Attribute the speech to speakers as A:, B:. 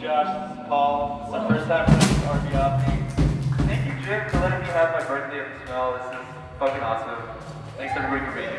A: Josh. Paul. it's our first time doing RV Ovni. Thank you, Jim, for letting me have my birthday at the smell. This is fucking awesome. Thanks everybody for being here.